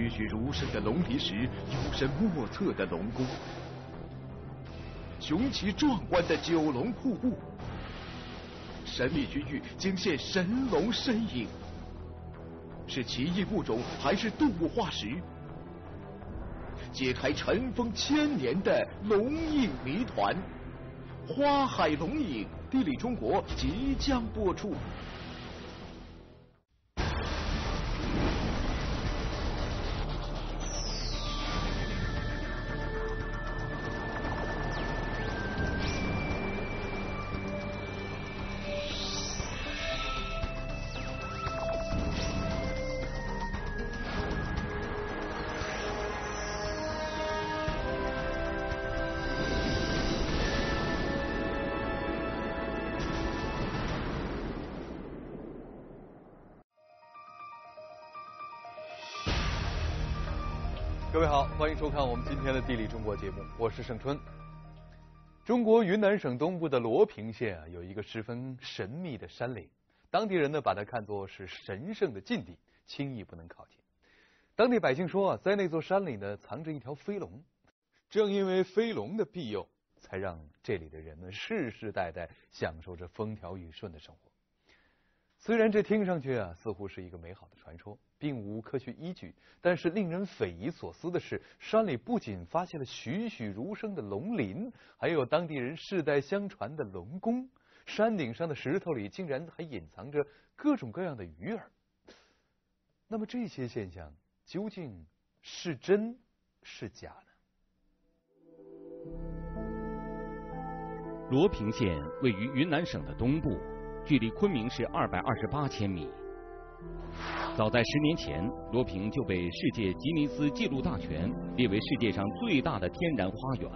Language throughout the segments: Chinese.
栩栩如生的龙鳞石，幽深莫测的龙宫，雄奇壮观的九龙瀑布，神秘区域惊现神龙身影，是奇异物种还是动物化石？解开尘封千年的龙印谜团，《花海龙影》地理中国即将播出。各位好，欢迎收看我们今天的《地理中国》节目，我是盛春。中国云南省东部的罗平县啊，有一个十分神秘的山岭，当地人呢把它看作是神圣的禁地，轻易不能靠近。当地百姓说啊，在那座山里呢藏着一条飞龙，正因为飞龙的庇佑，才让这里的人们世世代代享受着风调雨顺的生活。虽然这听上去啊似乎是一个美好的传说，并无科学依据，但是令人匪夷所思的是，山里不仅发现了栩栩如生的龙鳞，还有当地人世代相传的龙宫。山顶上的石头里竟然还隐藏着各种各样的鱼儿。那么这些现象究竟是真是假呢？罗平县位于云南省的东部。距离昆明市二百二十八千米。早在十年前，罗平就被世界吉尼斯纪录大全列为世界上最大的天然花园。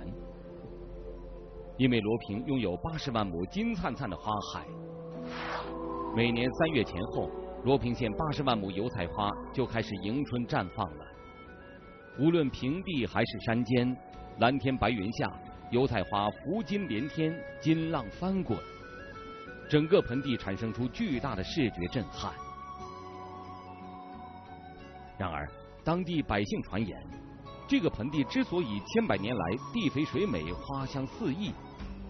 因为罗平拥有八十万亩金灿灿的花海，每年三月前后，罗平县八十万亩油菜花就开始迎春绽放了。无论平地还是山间，蓝天白云下，油菜花浮金连天，金浪翻滚。整个盆地产生出巨大的视觉震撼。然而，当地百姓传言，这个盆地之所以千百年来地肥水美、花香四溢，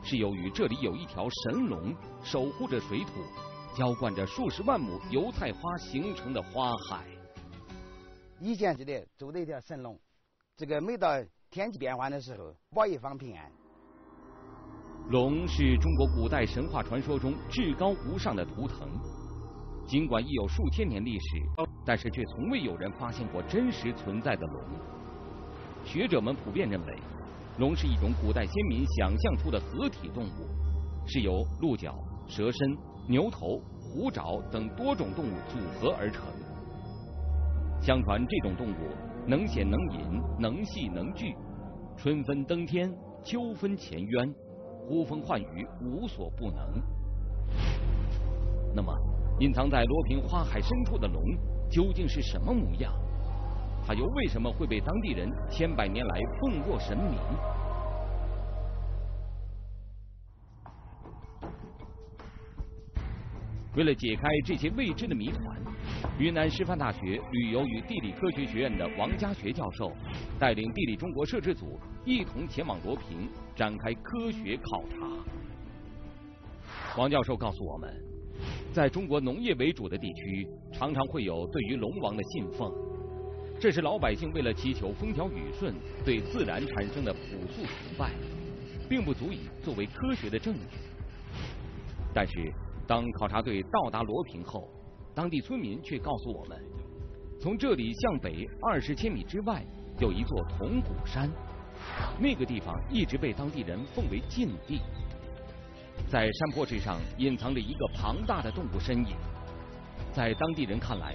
是由于这里有一条神龙守护着水土，浇灌着数十万亩油菜花形成的花海。以前记得住的一条神龙，这个每到天气变换的时候，保一方平安。龙是中国古代神话传说中至高无上的图腾，尽管已有数千年历史，但是却从未有人发现过真实存在的龙。学者们普遍认为，龙是一种古代先民想象出的合体动物，是由鹿角、蛇身、牛头、虎爪等多种动物组合而成。相传这种动物能显能隐，能戏能聚，春分登天，秋分潜渊。呼风唤雨，无所不能。那么，隐藏在罗平花海深处的龙究竟是什么模样？它又为什么会被当地人千百年来奉若神明？为了解开这些未知的谜团，云南师范大学旅游与地理科学学院的王家学教授带领地理中国摄制组一同前往罗平。展开科学考察。王教授告诉我们，在中国农业为主的地区，常常会有对于龙王的信奉，这是老百姓为了祈求风调雨顺，对自然产生的朴素崇拜，并不足以作为科学的证据。但是，当考察队到达罗平后，当地村民却告诉我们，从这里向北二十千米之外，有一座铜鼓山。那个地方一直被当地人奉为禁地，在山坡之上隐藏着一个庞大的动物身影，在当地人看来，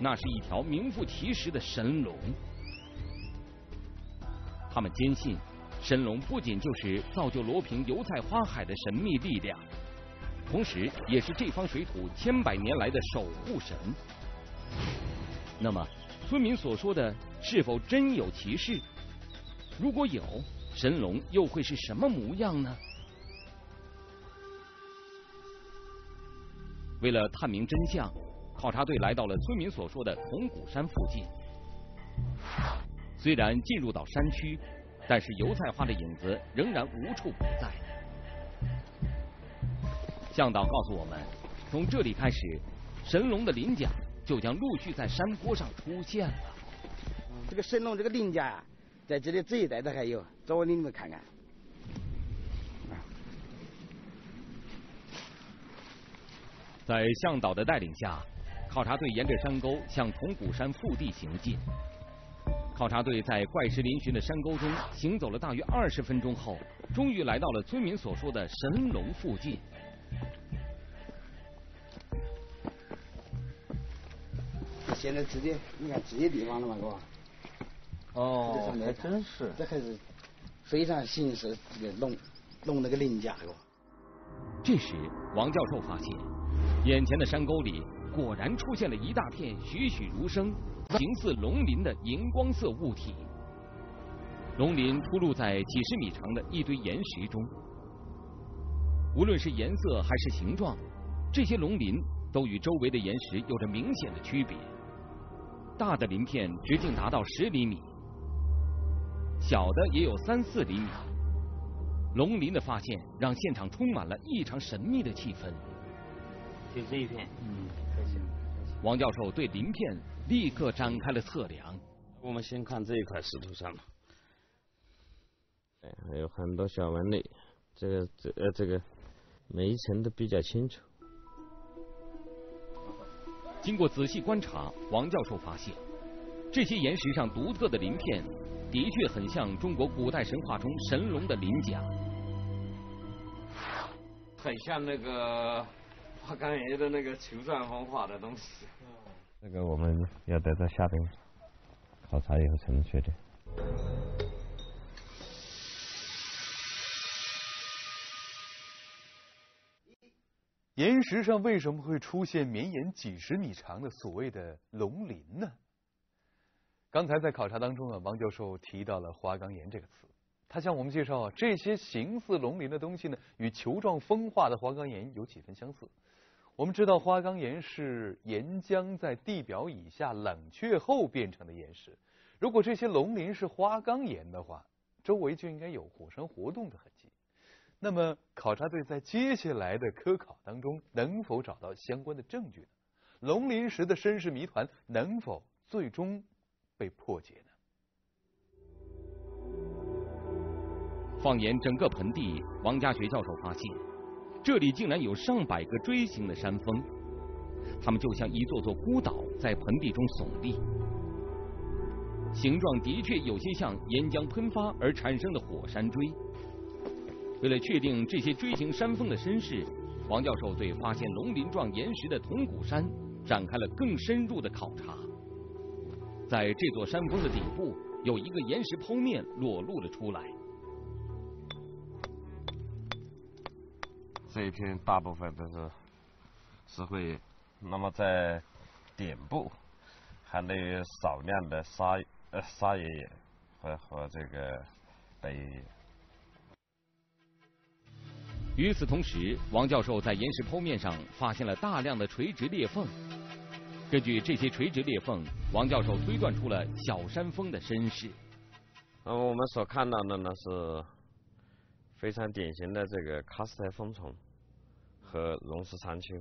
那是一条名副其实的神龙。他们坚信，神龙不仅就是造就罗平油菜花海的神秘力量，同时也是这方水土千百年来的守护神。那么，村民所说的是否真有其事？如果有神龙，又会是什么模样呢？为了探明真相，考察队来到了村民所说的铜鼓山附近。虽然进入到山区，但是油菜花的影子仍然无处不在。向导告诉我们，从这里开始，神龙的鳞甲就将陆续在山坡上出现了。这个神龙这个鳞甲呀，在这里这一带都还有，找我领你们看看。在向导的带领下，考察队沿着山沟向铜鼓山腹地行进。考察队在怪石嶙峋的山沟中行走了大约二十分钟后，终于来到了村民所说的神龙附近。现在直接，你看这些地方了嘛，哥？哦，还真是。这还是非常形式这个弄弄那个鳞甲，哥。这时，王教授发现，眼前的山沟里果然出现了一大片栩栩如生、形似龙鳞的荧光色物体。龙鳞出露在几十米长的一堆岩石中，无论是颜色还是形状，这些龙鳞都与周围的岩石有着明显的区别。大的鳞片直径达到十厘米，小的也有三四厘米。龙鳞的发现让现场充满了异常神秘的气氛。就这一片，嗯，王教授对鳞片立刻展开了测量。我们先看这一块石头上嘛，哎，还有很多小纹理，这个这呃这个每一层都比较清楚。经过仔细观察，王教授发现，这些岩石上独特的鳞片，的确很像中国古代神话中神龙的鳞甲，很像那个花岗岩的那个球状风化的东西。这个我们要等到下边考察以后才能确定。岩石上为什么会出现绵延几十米长的所谓的龙鳞呢？刚才在考察当中啊，王教授提到了花岗岩这个词，他向我们介绍啊，这些形似龙鳞的东西呢，与球状风化的花岗岩有几分相似。我们知道花岗岩是岩浆在地表以下冷却后变成的岩石，如果这些龙鳞是花岗岩的话，周围就应该有火山活动的痕迹。那么，考察队在接下来的科考当中能否找到相关的证据呢？龙鳞石的身世谜团能否最终被破解呢？放眼整个盆地，王家学教授发现，这里竟然有上百个锥形的山峰，它们就像一座座孤岛在盆地中耸立，形状的确有些像岩浆喷发而产生的火山锥。为了确定这些锥形山峰的身世，王教授对发现龙鳞状岩石的铜鼓山展开了更深入的考察。在这座山峰的顶部，有一个岩石剖面裸露了出来。这一片大部分都是石灰岩，那么在顶部还能有少量的砂呃砂岩岩和和这个白岩。与此同时，王教授在岩石剖面上发现了大量的垂直裂缝。根据这些垂直裂缝，王教授推断出了小山峰的身世。那么我们所看到的呢是非常典型的这个喀斯特峰丛和龙石残丘。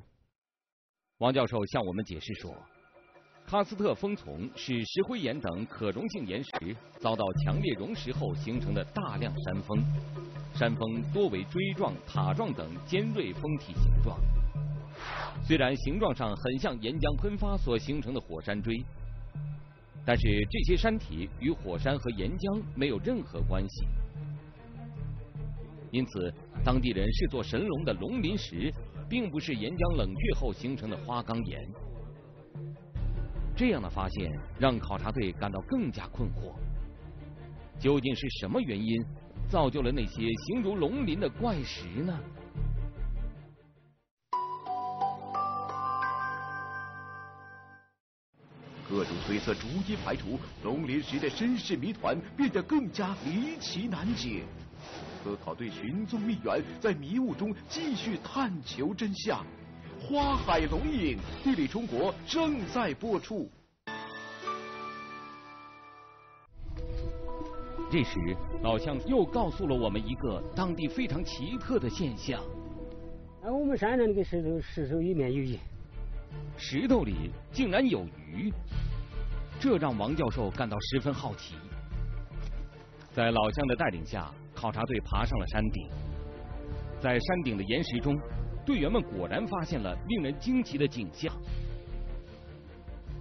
王教授向我们解释说，喀斯特峰丛是石灰岩等可溶性岩石遭到强烈溶蚀后形成的大量山峰。山峰多为锥状、塔状等尖锐峰体形状，虽然形状上很像岩浆喷发所形成的火山锥，但是这些山体与火山和岩浆没有任何关系。因此，当地人视作神龙的龙鳞石，并不是岩浆冷却后形成的花岗岩。这样的发现让考察队感到更加困惑：究竟是什么原因？造就了那些形如龙鳞的怪石呢？各种推测逐一排除，龙鳞石的身世谜团变得更加离奇难解。科考队寻踪觅源，在迷雾中继续探求真相。花海龙影，地理中国正在播出。这时，老乡又告诉了我们一个当地非常奇特的现象。啊，我们山上那个石头石头里面有鱼，石头里竟然有鱼，这让王教授感到十分好奇。在老乡的带领下，考察队爬上了山顶。在山顶的岩石中，队员们果然发现了令人惊奇的景象：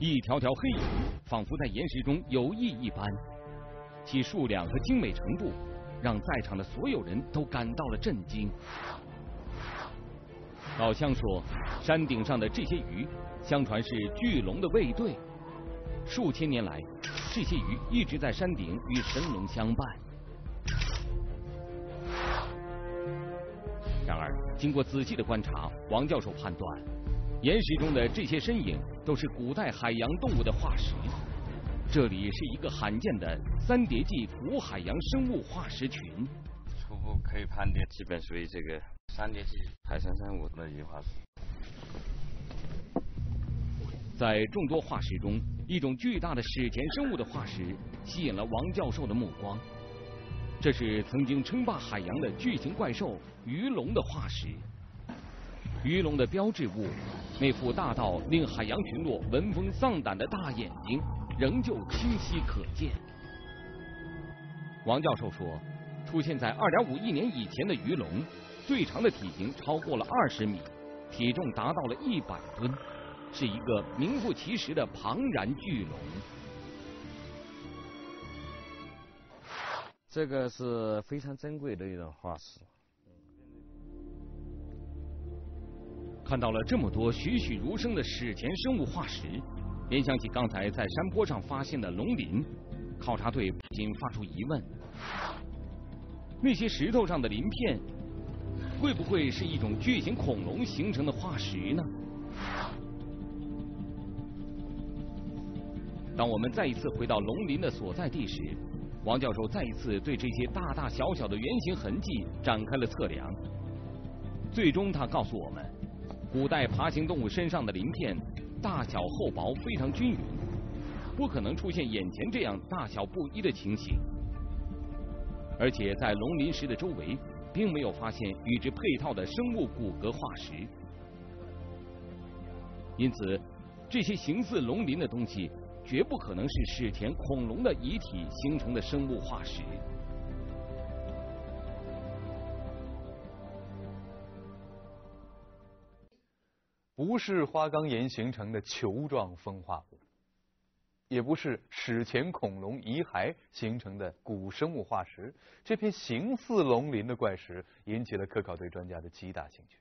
一条条黑影仿佛在岩石中游弋一般，其数量和精美程度让在场的所有人都感到了震惊。老乡说，山顶上的这些鱼，相传是巨龙的卫队。数千年来，这些鱼一直在山顶与神龙相伴。然而，经过仔细的观察，王教授判断，岩石中的这些身影都是古代海洋动物的化石。这里是一个罕见的三叠纪古海洋生物化石群。初步可以判定，基本属于这个三叠纪海生生物的一化石。在众多化石中，一种巨大的史前生物的化石吸引了王教授的目光。这是曾经称霸海洋的巨型怪兽鱼龙的化石。鱼龙的标志物，那副大到令海洋群落闻风丧胆的大眼睛，仍旧清晰可见。王教授说，出现在2.5亿年以前的鱼龙，最长的体型超过了20米，体重达到了100吨，是一个名副其实的庞然巨龙。这个是非常珍贵的一种化石。看到了这么多栩栩如生的史前生物化石，联想起刚才在山坡上发现的龙鳞，考察队不禁发出疑问：那些石头上的鳞片，会不会是一种巨型恐龙形成的化石呢？当我们再一次回到龙鳞的所在地时，王教授再一次对这些大大小小的圆形痕迹展开了测量。最终，他告诉我们，古代爬行动物身上的鳞片大小厚薄非常均匀，不可能出现眼前这样大小不一的情形。而且，在龙鳞石的周围，并没有发现与之配套的生物骨骼化石。因此，这些形似龙鳞的东西。绝不可能是史前恐龙的遗体形成的生物化石。不是花岗岩形成的球状风化物，也不是史前恐龙遗骸形成的古生物化石。这片形似龙鳞的怪石引起了科考队专家的极大兴趣。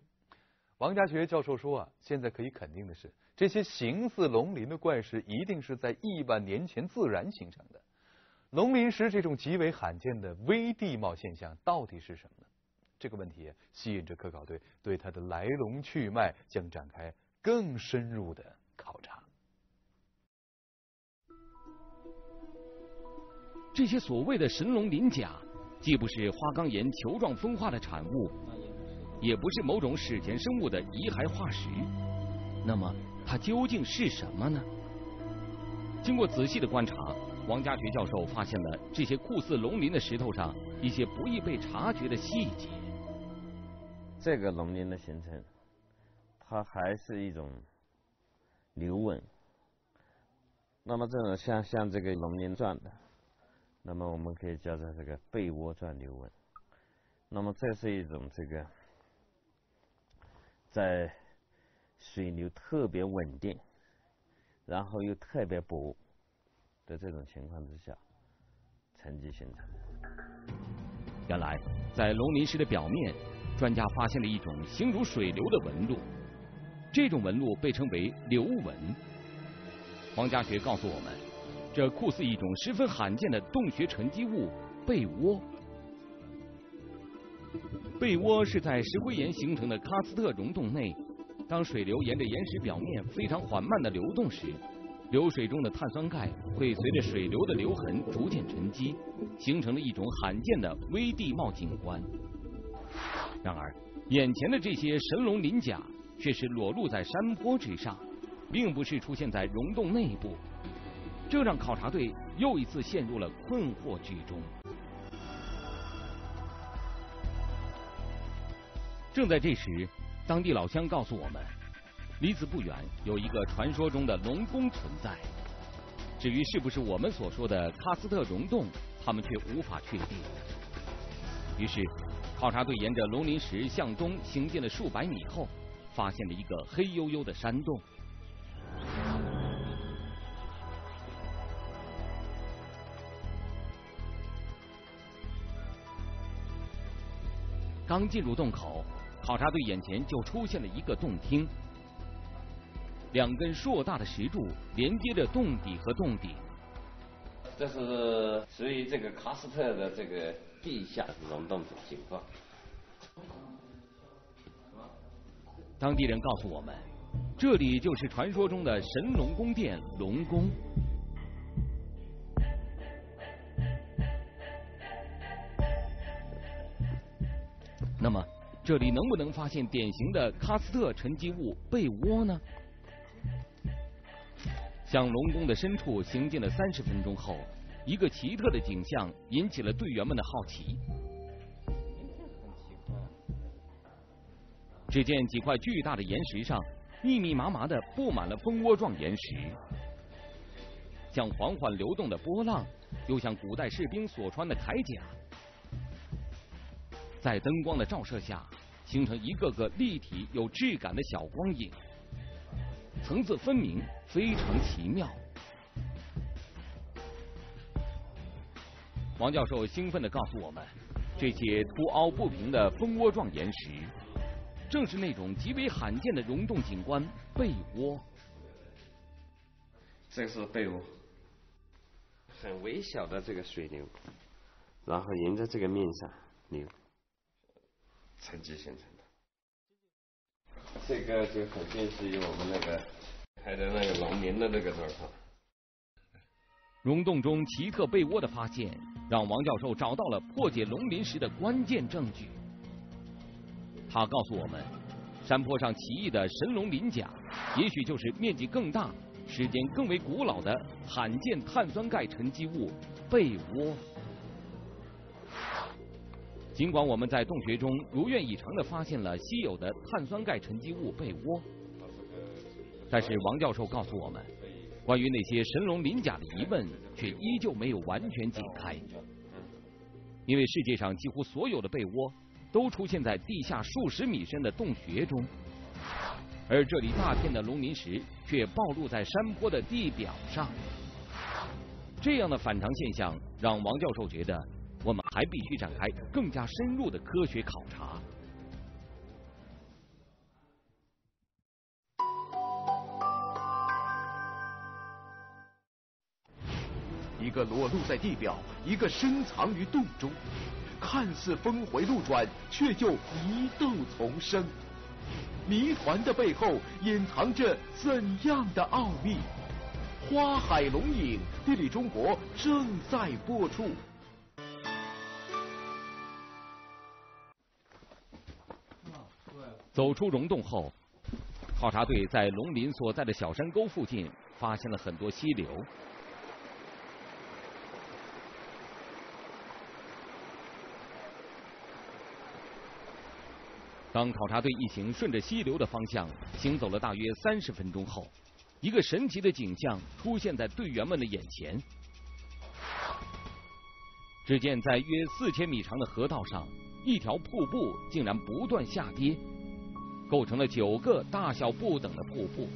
王家学教授说啊，现在可以肯定的是。这些形似龙鳞的怪石一定是在亿万年前自然形成的。龙鳞石这种极为罕见的微地貌现象到底是什么呢？这个问题吸引着科考队对它的来龙去脉将展开更深入的考察。这些所谓的神龙鳞甲，既不是花岗岩球状风化的产物，也不是某种史前生物的遗骸化石，那么？它究竟是什么呢？经过仔细的观察，王家学教授发现了这些酷似龙鳞的石头上一些不易被察觉的细节。这个龙鳞的形成，它还是一种流纹。那么这种像像这个龙鳞状的，那么我们可以叫做这个被窝状流纹。那么这是一种这个在。水流特别稳定，然后又特别薄的这种情况之下，沉积形成。原来，在龙鳞石的表面，专家发现了一种形如水流的纹路，这种纹路被称为流纹。黄家学告诉我们，这酷似一种十分罕见的洞穴沉积物——被窝。被窝是在石灰岩形成的喀斯特溶洞内。当水流沿着岩石表面非常缓慢的流动时流水中的碳酸钙会随着水流的流痕逐渐沉积形成了一种罕见的微地貌景观。然而眼前的这些神龙鳞甲却是裸露在山坡之上并不是出现在溶洞内部这让考察队又一次陷入了困惑之中。正在这时当地老乡告诉我们，离此不远有一个传说中的龙宫存在。至于是不是我们所说的喀斯特溶洞，他们却无法确定。于是，考察队沿着龙鳞石向东行进了数百米后，发现了一个黑黝黝的山洞。刚进入洞口，考察队眼前就出现了一个洞厅，两根硕大的石柱连接着洞底和洞顶。这是属于这个喀斯特的这个地下溶洞的情况。当地人告诉我们，这里就是传说中的神龙宫殿龙宫。这里能不能发现典型的喀斯特沉积物被窝呢？向龙宫的深处行进了三十分钟后，一个奇特的景象引起了队员们的好奇。只见几块巨大的岩石上，密密麻麻的布满了蜂窝状岩石，像缓缓流动的波浪，又像古代士兵所穿的铠甲。在灯光的照射下，形成一个个立体有质感的小光影，层次分明，非常奇妙。王教授兴奋地告诉我们，这些凸凹不平的蜂窝状岩石，正是那种极为罕见的溶洞景观——被窝。这是被窝，很微小的这个水流，然后沿着这个面上流。沉积形成的，这个就很近似于我们那个开的那个农民的那个状况。溶洞中奇特被窝的发现，让王教授找到了破解龙鳞石的关键证据。他告诉我们，山坡上奇异的神龙鳞甲，也许就是面积更大、时间更为古老的罕见碳酸钙沉积物被窝。尽管我们在洞穴中如愿以偿的发现了稀有的碳酸钙沉积物被窝，但是王教授告诉我们，关于那些神龙鳞甲的疑问却依旧没有完全解开。因为世界上几乎所有的被窝都出现在地下数十米深的洞穴中，而这里大片的龙鳞石却暴露在山坡的地表上。这样的反常现象让王教授觉得。我们还必须展开更加深入的科学考察。一个裸露在地表，一个深藏于洞中，看似峰回路转，却又疑窦丛生。谜团的背后隐藏着怎样的奥秘？花海龙影，地理中国正在播出。走出溶洞后，考察队在龙鳞所在的小山沟附近发现了很多溪流。当考察队一行顺着溪流的方向行走了大约三十分钟后，一个神奇的景象出现在队员们的眼前。只见在约四千米长的河道上，一条瀑布竟然不断下跌。构成了九个大小不等的瀑布。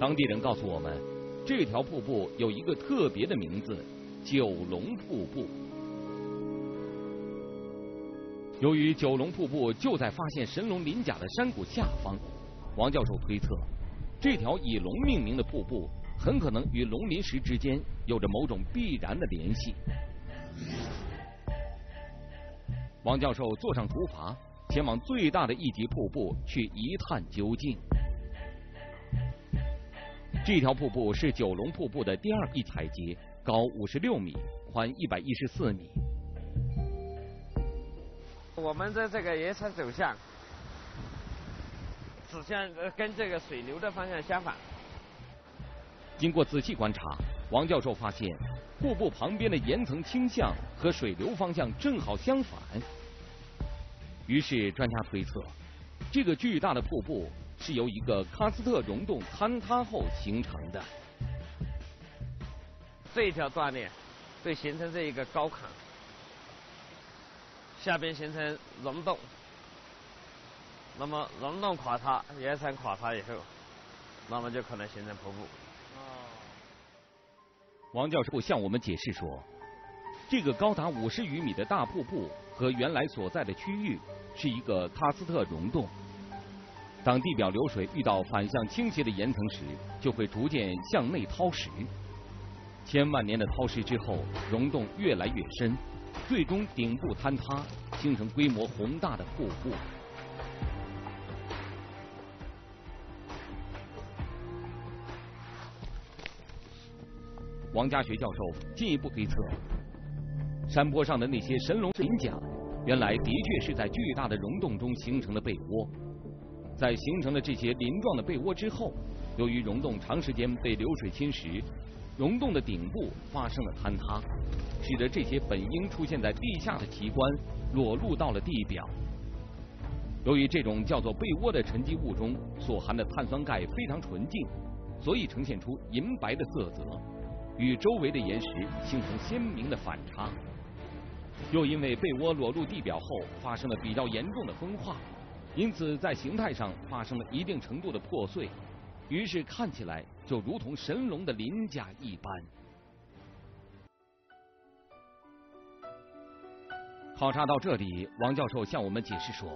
当地人告诉我们，这条瀑布有一个特别的名字——九龙瀑布。由于九龙瀑布就在发现神龙鳞甲的山谷下方，王教授推测，这条以龙命名的瀑布很可能与龙鳞石之间有着某种必然的联系。王教授坐上竹筏。前往最大的一级瀑布去一探究竟。这条瀑布是九龙瀑布的第二一台阶，高五十六米，宽一百一十四米。我们的这个岩层走向，指向跟这个水流的方向相反。经过仔细观察，王教授发现，瀑布旁边的岩层倾向和水流方向正好相反。于是专家推测，这个巨大的瀑布是由一个喀斯特溶洞坍塌后形成的。这一条断裂会形成这一个高坎，下边形成溶洞，那么溶洞垮塌，岩层垮塌以后，那么就可能形成瀑布。王教授向我们解释说，这个高达五十余米的大瀑布和原来所在的区域是一个喀斯特溶洞。当地表流水遇到反向倾斜的岩层时，就会逐渐向内掏蚀。千万年的掏蚀之后，溶洞越来越深，最终顶部坍塌，形成规模宏大的瀑布。王家学教授进一步推测，山坡上的那些神龙鳞甲，原来的确是在巨大的溶洞中形成的被窝。在形成了这些鳞状的被窝之后，由于溶洞长时间被流水侵蚀，溶洞的顶部发生了坍塌，使得这些本应出现在地下的奇观裸露到了地表。由于这种叫做被窝的沉积物中所含的碳酸钙非常纯净，所以呈现出银白的色泽，与周围的岩石形成鲜明的反差。又因为被窝裸露地表后发生了比较严重的风化，因此在形态上发生了一定程度的破碎，于是看起来就如同神龙的鳞甲一般。考察到这里，王教授向我们解释说，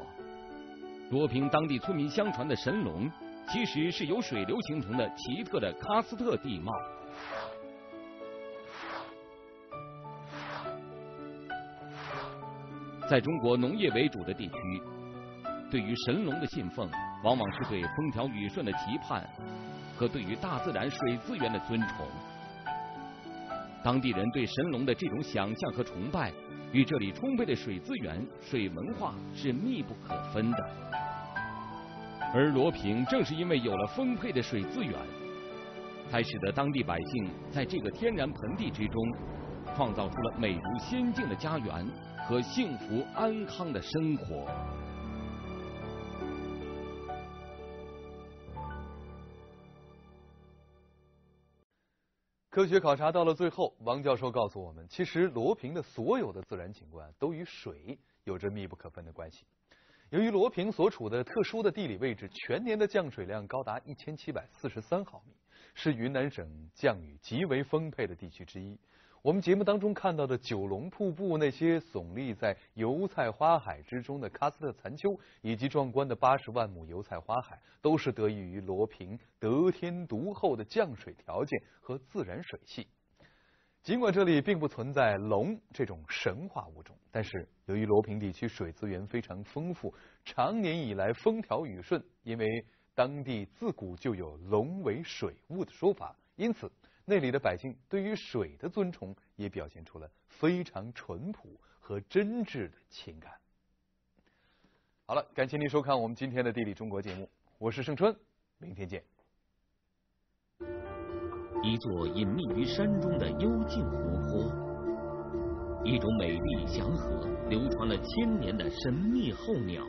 罗平当地村民相传的神龙，其实是由水流形成的奇特的喀斯特地貌。在中国农业为主的地区，对于神龙的信奉，往往是对风调雨顺的期盼和对于大自然水资源的尊崇。当地人对神龙的这种想象和崇拜，与这里充沛的水资源、水文化是密不可分的。而罗平正是因为有了丰沛的水资源，才使得当地百姓在这个天然盆地之中，创造出了美如仙境的家园和幸福安康的生活。科学考察到了最后，王教授告诉我们，其实罗平的所有的自然景观都与水有着密不可分的关系。由于罗平所处的特殊的地理位置，全年的降水量高达一千七百四十三毫米，是云南省降雨极为丰沛的地区之一。我们节目当中看到的九龙瀑布，那些耸立在油菜花海之中的喀斯特残丘，以及壮观的八十万亩油菜花海，都是得益于罗平得天独厚的降水条件和自然水系。尽管这里并不存在龙这种神话物种，但是由于罗平地区水资源非常丰富，长年以来风调雨顺，因为当地自古就有“龙为水物”的说法，因此。那里的百姓对于水的尊崇，也表现出了非常淳朴和真挚的情感。好了，感谢您收看我们今天的《地理中国》节目，我是盛春，明天见。一座隐秘于山中的幽静湖泊，一种美丽祥和、流传了千年的神秘候鸟，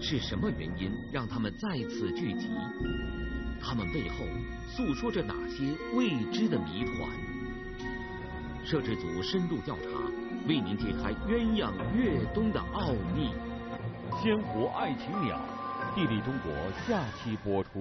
是什么原因让他们在此聚集？他们背后诉说着哪些未知的谜团？摄制组深入调查，为您揭开鸳鸯越冬的奥秘。鲜活爱情鸟，地理中国下期播出。